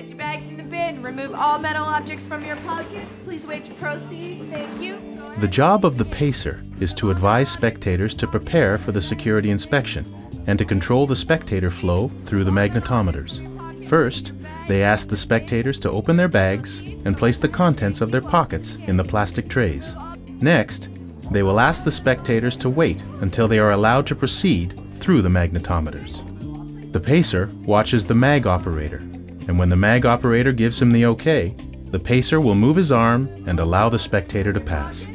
Place your bags in the bin. Remove all metal objects from your pockets. Please wait to proceed. Thank you. The job of the pacer is to advise spectators to prepare for the security inspection and to control the spectator flow through the magnetometers. First, they ask the spectators to open their bags and place the contents of their pockets in the plastic trays. Next, they will ask the spectators to wait until they are allowed to proceed through the magnetometers. The pacer watches the mag operator, and when the mag operator gives him the okay, the pacer will move his arm and allow the spectator to pass.